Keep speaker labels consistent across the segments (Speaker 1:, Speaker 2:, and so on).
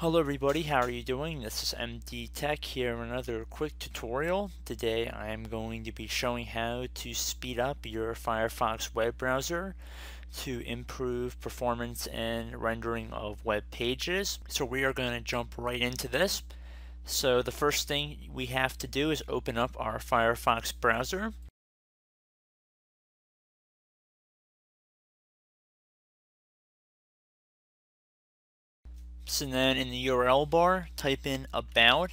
Speaker 1: Hello everybody, how are you doing? This is MD Tech here another quick tutorial. Today I am going to be showing how to speed up your Firefox web browser to improve performance and rendering of web pages. So we are going to jump right into this. So the first thing we have to do is open up our Firefox browser. So then in the URL bar, type in about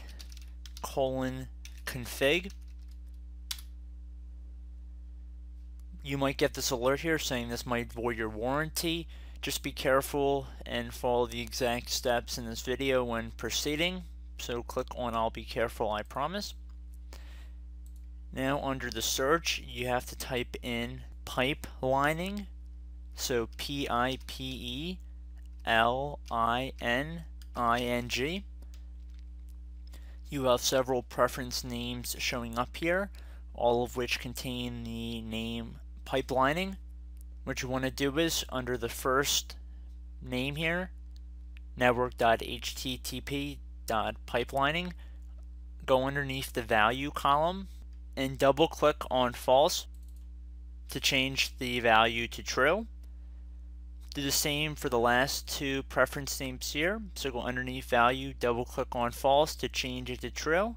Speaker 1: colon config. You might get this alert here saying this might void your warranty. Just be careful and follow the exact steps in this video when proceeding. So click on I'll be careful, I promise. Now under the search, you have to type in pipe lining. So P-I-P-E L-I-N-I-N-G. You have several preference names showing up here, all of which contain the name pipelining. What you want to do is, under the first name here, network.http.pipelining, go underneath the value column and double click on false to change the value to true. Do the same for the last two preference names here. So go underneath value, double click on false to change it to true.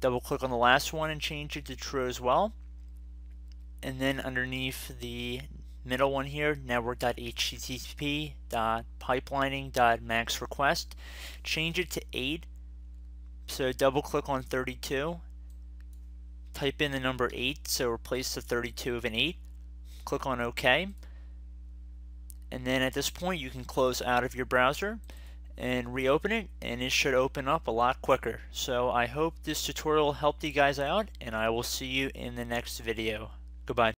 Speaker 1: Double click on the last one and change it to true as well. And then underneath the middle one here, network.http.pipelining.maxRequest, change it to 8. So double click on 32. Type in the number 8, so replace the 32 of an 8. Click on OK and then at this point you can close out of your browser and reopen it and it should open up a lot quicker. So I hope this tutorial helped you guys out and I will see you in the next video. Goodbye